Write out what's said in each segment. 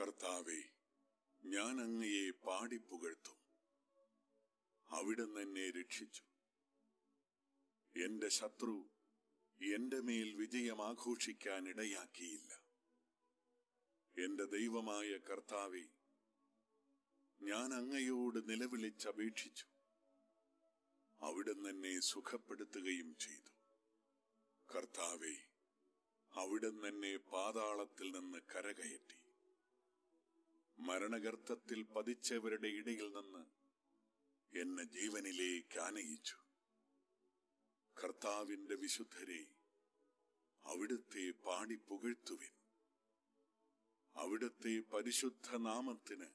കർത്താവെ ഞാൻ അങ്ങയെ പാടിപ്പുകഴ്ത്തും. അവിടുന്ന് എന്നെ രക്ഷിച്ചു. എന്റെ ശത്രു എന്റെ മേൽ വിജയം ആഘോഷിക്കാൻ ഇടയാക്കിയില്ല എന്റെ ദൈവമായ കർത്താവെ ഞാൻ അങ്ങയോട് നിലവിളിച്ചപേക്ഷിച്ചു അവിടുന്ന് എന്നെ സുഖപ്പെടുത്തുകയും ചെയ്തു. കർത്താവെ അവിടുന്ന് എന്നെ പാതാളത്തിൽ നിന്ന് കരകയറ്റി. മരണഗർത്തത്തിൽ പതിച്ചവരുടെ ഇടയിൽ നിന്ന് എന്നെ ജീവനിലേക്ക് ആനയിച്ചു. കർത്താവിന്റെ വിശുദ്ധരെ അവിടുത്തെ പാടി പുകഴ്ത്തുവിൻ. അവിടുത്തെ പരിശുദ്ധ നാമത്തിന്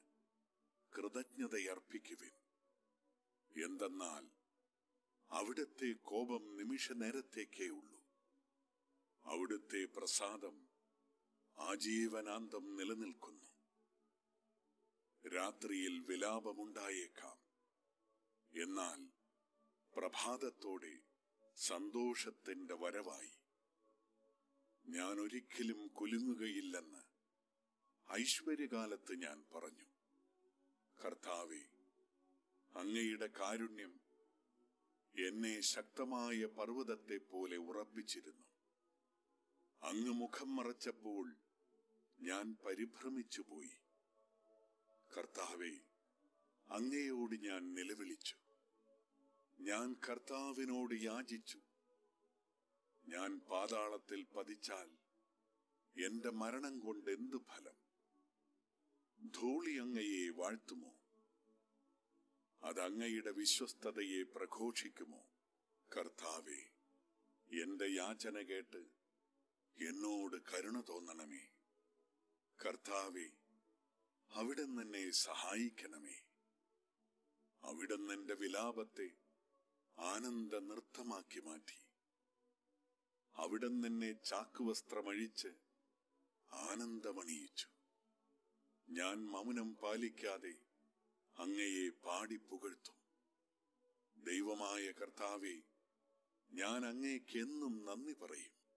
കൃതജ്ഞതയർപ്പിക്കുവിൻ. എന്തെന്നാൽ അവിടുത്തെ കോപം നിമിഷ നേരത്തേക്കേ ഉള്ളൂ. അവിടുത്തെ പ്രസാദം ആജീവനാന്തം നിലനിൽക്കുന്നു. രാത്രിയിൽ വിലാപമുണ്ടായേക്കാം. എന്നാൽ പ്രഭാതത്തോടെ സന്തോഷത്തിന്റെ വരവായി. ഞാൻ ഒരിക്കലും കുലുങ്ങുകയില്ലെന്ന് ഐശ്വര്യകാലത്ത് ഞാൻ പറഞ്ഞു. കർത്താവെ അങ്ങയുടെ കാരുണ്യം എന്നെ ശക്തമായ പർവതത്തെ പോലെ ഉറപ്പിച്ചിരുന്നു. അങ്ങ് മുഖം മറച്ചപ്പോൾ ഞാൻ പരിഭ്രമിച്ചുപോയി. കർത്താവെ അങ്ങയോട് ഞാൻ നിലവിളിച്ചു. ഞാൻ കർത്താവിനോട് യാചിച്ചു. ഞാൻ പാതാളത്തിൽ പതിച്ചാൽ എന്റെ മരണം കൊണ്ട് എന്ത് ഫലം? ധൂളി അങ്ങയെ വാഴ്ത്തുമോ? അതങ്ങയുടെ വിശ്വസ്തതയെ പ്രഘോഷിക്കുമോ? കർത്താവെ എന്റെ യാചന കേട്ട് എന്നോട് കരുണ തോന്നണമേ. കർത്താവെ അവിടുന്ന് എന്നെ സഹായിക്കണമേ. അവിടുന്ന് എന്റെ വിലാപത്തെ ആനന്ദ നൃത്തമാക്കി മാറ്റി. അവിടുന്ന് എന്നെ ചാക്കുവസ്ത്രമഴിച്ച് ആനന്ദമണിയിച്ചു. ഞാൻ മൗനം പാലിക്കാതെ അങ്ങയെ പാടിപ്പുകഴ്ത്തും. ദൈവമായ കർത്താവെ ഞാൻ അങ്ങേക്കെന്നും നന്ദി പറയും.